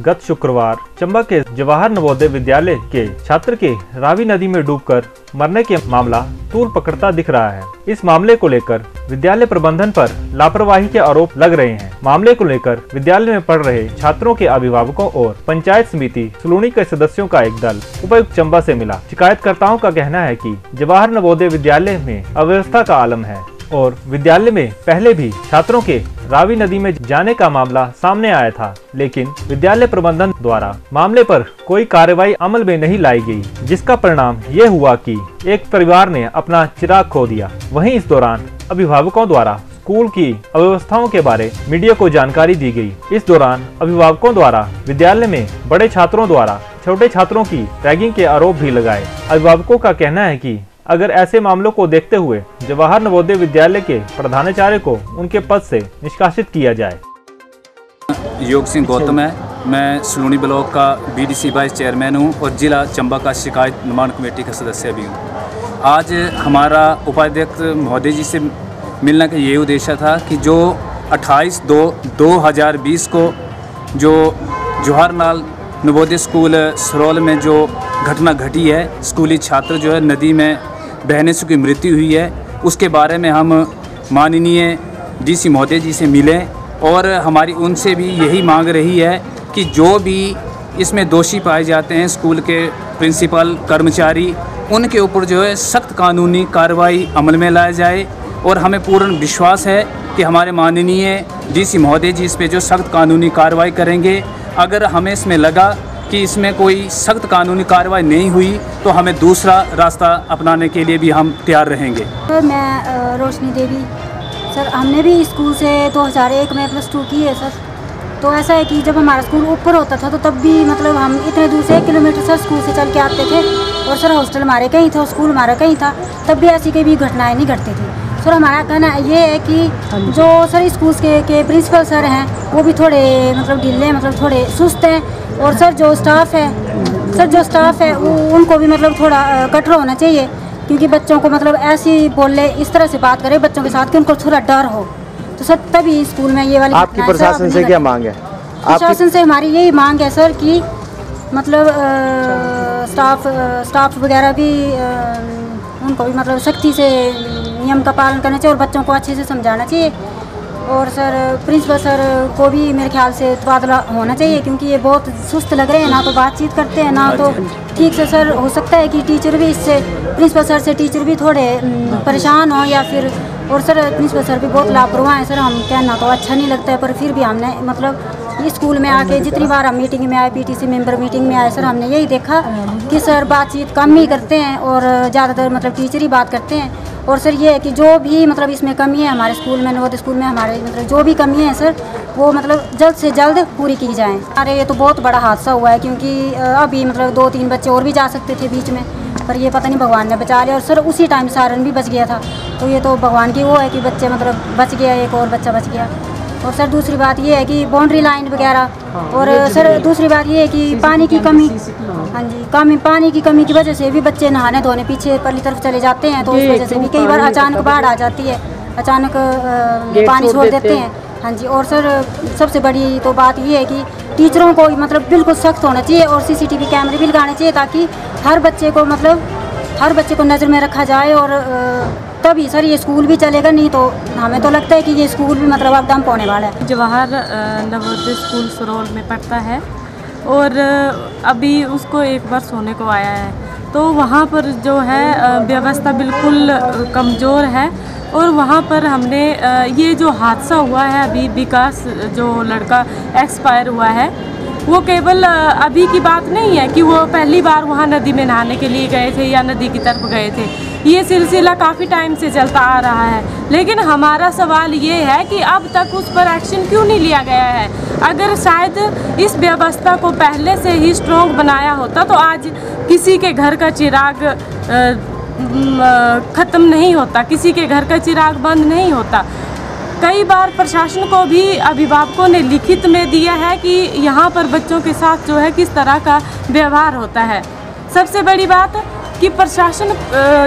गत शुक्रवार चंबा के जवाहर नवोदय विद्यालय के छात्र के रावी नदी में डूबकर मरने के मामला तूल पकड़ता दिख रहा है। इस मामले को लेकर विद्यालय प्रबंधन पर लापरवाही के आरोप लग रहे हैं। मामले को लेकर विद्यालय में पढ़ रहे छात्रों के अभिभावकों और पंचायत समिति सलूनी के सदस्यों का एक दल उपायुक्त चंबा से मिला। शिकायतकर्ताओं का कहना है कि जवाहर नवोदय विद्यालय में अव्यवस्था का आलम है। और विद्यालय में पहले भी छात्रों के रावी नदी में जाने का मामला सामने आया था, लेकिन विद्यालय प्रबंधन द्वारा मामले पर कोई कार्रवाई अमल में नहीं लाई गई, जिसका परिणाम ये हुआ कि एक परिवार ने अपना चिराग खो दिया। वहीं इस दौरान अभिभावकों द्वारा स्कूल की अव्यवस्थाओं के बारे मीडिया को जानकारी दी गई। इस दौरान अभिभावकों द्वारा विद्यालय में बड़े छात्रों द्वारा छोटे छात्रों की रैगिंग के आरोप भी लगाए। अभिभावकों का कहना है कि अगर ऐसे मामलों को देखते हुए जवाहर नवोदय विद्यालय के प्रधानाचार्य को उनके पद से निष्कासित किया जाए। योग सिंह गौतम है। मैं सलूनी ब्लॉक का बीडीसी वाइस चेयरमैन हूँ और जिला चंबा का शिकायत निर्माण कमेटी का सदस्य भी हूँ। आज हमारा उपाध्यक्ष महोदय जी से मिलने का ये उद्देश्य था कि जो 28 दो 2020 को जो जवाहरलाल नवोदय स्कूल सरोल में जो घटना घटी है, स्कूली छात्र जो है नदी में बहने से की मृत्यु हुई है, उसके बारे में हम माननीय डीसी महोदय जी से मिले और हमारी उनसे भी यही मांग रही है कि जो भी इसमें दोषी पाए जाते हैं, स्कूल के प्रिंसिपल, कर्मचारी, उनके ऊपर जो है सख्त कानूनी कार्रवाई अमल में लाया जाए और हमें पूर्ण विश्वास है कि हमारे माननीय डीसी महोदय जी इस पर जो सख्त कानूनी कार्रवाई करेंगे। अगर हमें इसमें लगा कि इसमें कोई सख्त कानूनी कार्रवाई नहीं हुई तो हमें दूसरा रास्ता अपनाने के लिए भी हम तैयार रहेंगे। सर मैं रोशनी देवी। सर हमने भी स्कूल से 2001 में प्लस टू की है सर। तो ऐसा है कि जब हमारा स्कूल ऊपर होता था तो तब भी मतलब हम इतने दूर से एक किलोमीटर सर स्कूल से चल के आते थे। और सर हॉस्टल हमारे कहीं था स्कूल हमारा कहीं था तब भी ऐसी कोई भी घटनाएँ नहीं घटती थी। सर हमारा कहना ये है कि जो। सर स्कूल के, के प्रिंसिपल सर हैं वो भी थोड़े मतलब ढीले मतलब थोड़े सुस्त हैं। और सर जो स्टाफ है सर जो स्टाफ है वो उनको भी मतलब थोड़ा कठोर होना चाहिए। क्योंकि बच्चों को मतलब ऐसी बोले इस तरह से बात करे बच्चों के साथ कि उनको थोड़ा डर हो। तो सर तभी स्कूल में ये वाली आपकी प्रशासन से क्या मांग है? प्रशासन से हमारी यही मांग है सर कि मतलब स्टाफ स्टाफ वगैरह भी उनको भी मतलब सख्ती से नियम का पालन करना चाहिए और बच्चों को अच्छे से समझाना चाहिए। और सर प्रिंसिपल सर को भी मेरे ख्याल से तबादला होना चाहिए क्योंकि ये बहुत सुस्त लग रहे हैं ना तो बातचीत करते हैं ना तो ठीक से सर हो सकता है कि टीचर भी इससे प्रिंसिपल सर से टीचर भी थोड़े परेशान हो या फिर और सर प्रिंसिपल सर भी बहुत लापरवाह हैं सर हम कहना तो अच्छा नहीं लगता है पर फिर भी हमने मतलब स्कूल में आके जितनी बार हम मीटिंग में आए पीटीसी मेंबर मीटिंग में आए सर हमने यही देखा कि सर बातचीत कम ही करते हैं और ज़्यादातर मतलब टीचर ही बात करते हैं। और सर ये है कि जो भी मतलब इसमें कमी है हमारे स्कूल में, नवोदय स्कूल में हमारे मतलब जो भी कमी है सर, वो मतलब जल्द से जल्द पूरी की जाए। अरे ये तो बहुत बड़ा हादसा हुआ है क्योंकि अभी मतलब दो तीन बच्चे और भी जा सकते थे बीच में, पर ये पता नहीं भगवान ने बचा लिया। और सर उसी टाइम सारण भी बच गया था। तो ये तो भगवान की वो है कि बच्चे मतलब बच गया, एक और बच्चा बच गया। और सर दूसरी बात ये है कि बाउंड्री लाइन वगैरह और सर दूसरी बात ये है कि पानी की कमी हाँ। जी कमी पानी की कमी की वजह से भी बच्चे नहाने धोने पीछे परली तरफ़ चले जाते हैं तो उस वजह से भी कई बार अचानक बाढ़ आ जाती है अचानक पानी छोड़ देते हैं। हाँ। जी और सर सबसे बड़ी तो बात ये है कि टीचरों को मतलब बिल्कुल सख्त होना चाहिए और सीसीटीवी कैमरे भी लगाने चाहिए ताकि हर बच्चे को मतलब हर बच्चे को नज़र में रखा जाए और तभी सर ये स्कूल भी चलेगा, नहीं तो हमें तो लगता है कि ये स्कूल भी मतलब अब दम पाने वाला है। जवाहर नवोदय स्कूल सरोल में पढ़ता है और अभी उसको एक वर्ष होने को आया है। तो वहाँ पर जो है व्यवस्था बिल्कुल कमज़ोर है और वहाँ पर हमने ये जो हादसा हुआ है, अभी विकास जो लड़का एक्सपायर हुआ है, वो केवल अभी की बात नहीं है कि वो पहली बार वहाँ नदी में नहाने के लिए गए थे या नदी की तरफ़ गए थे। ये सिलसिला काफ़ी टाइम से चलता आ रहा है। लेकिन हमारा सवाल ये है कि अब तक उस पर एक्शन क्यों नहीं लिया गया है? अगर शायद इस व्यवस्था को पहले से ही स्ट्रॉन्ग बनाया होता तो आज किसी के घर का चिराग ख़त्म नहीं होता, किसी के घर का चिराग बंद नहीं होता। कई बार प्रशासन को भी अभिभावकों ने लिखित में दिया है कि यहाँ पर बच्चों के साथ जो है किस तरह का व्यवहार होता है। सबसे बड़ी बात कि प्रशासन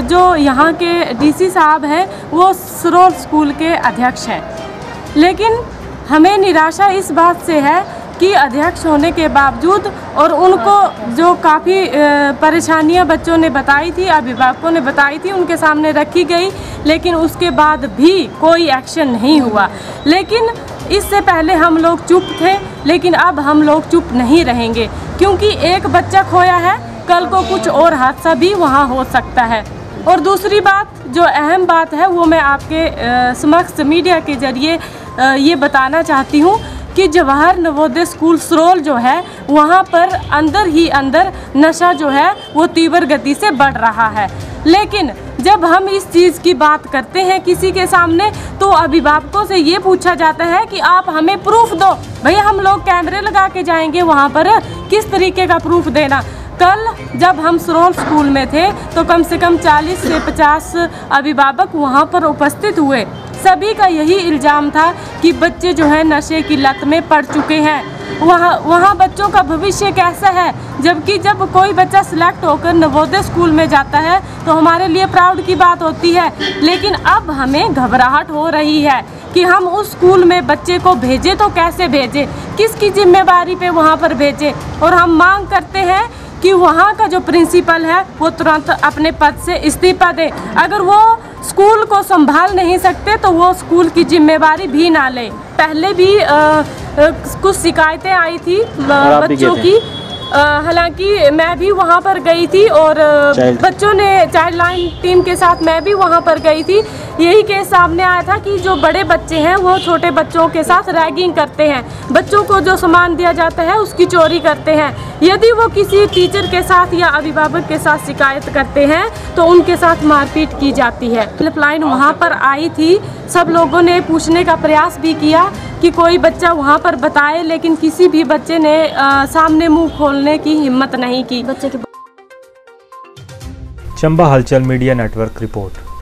जो यहाँ के डीसी साहब हैं, वो सरोल स्कूल के अध्यक्ष हैं। लेकिन हमें निराशा इस बात से है कि अध्यक्ष होने के बावजूद और उनको जो काफ़ी परेशानियाँ बच्चों ने बताई थी, अभिभावकों ने बताई थी, उनके सामने रखी गई, लेकिन उसके बाद भी कोई एक्शन नहीं हुआ। लेकिन इससे पहले हम लोग चुप थे, लेकिन अब हम लोग चुप नहीं रहेंगे, क्योंकि एक बच्चा खोया है कल को कुछ और हादसा भी वहाँ हो सकता है। और दूसरी बात, जो अहम बात है, वो मैं आपके समक्ष मीडिया के ज़रिए ये बताना चाहती हूँ कि जवाहर नवोदय स्कूल सरोल जो है, वहाँ पर अंदर ही अंदर नशा जो है, वो तीव्र गति से बढ़ रहा है। लेकिन जब हम इस चीज़ की बात करते हैं किसी के सामने तो अभिभावकों से ये पूछा जाता है कि आप हमें प्रूफ दो। भैया, हम लोग कैमरे लगा के जाएँगे वहाँ पर, किस तरीके का प्रूफ देना? कल जब हम सरोल स्कूल में थे तो कम से कम 40 से 50 अभिभावक वहाँ पर उपस्थित हुए। सभी का यही इल्ज़ाम था कि बच्चे जो है, नशे की लत में पड़ चुके हैं। वहाँ वहाँ बच्चों का भविष्य कैसा है? जबकि जब कोई बच्चा सिलेक्ट होकर नवोदय स्कूल में जाता है तो हमारे लिए प्राउड की बात होती है। लेकिन अब हमें घबराहट हो रही है कि हम उस स्कूल में बच्चे को भेजें तो कैसे भेजें? किसकी जिम्मेवारी पे वहाँ पर भेजें? और हम मांग करते हैं कि वहाँ का जो प्रिंसिपल है वो तुरंत अपने पद से इस्तीफा दे। अगर वो स्कूल को संभाल नहीं सकते तो वो स्कूल की जिम्मेवारी भी ना ले। पहले भी आ, कुछ शिकायतें आई थी बच्चों की। हालाँकि मैं भी वहाँ पर गई थी और बच्चों ने चाइल्ड लाइन टीम के साथ मैं भी वहाँ पर गई थी। यही केस सामने आया था कि जो बड़े बच्चे हैं वो छोटे बच्चों के साथ रैगिंग करते हैं। बच्चों को जो सामान दिया जाता है उसकी चोरी करते हैं। यदि वो किसी टीचर के साथ या अभिभावक के साथ शिकायत करते हैं तो उनके साथ मारपीट की जाती है। हेल्पलाइन वहाँ पर आई थी। सब लोगों ने पूछने का प्रयास भी किया। कि कोई बच्चा वहाँ पर बताए लेकिन किसी भी बच्चे ने आ, सामने मुँह खोलने की हिम्मत नहीं की। बच्चे के चंबा हलचल मीडिया नेटवर्क रिपोर्ट।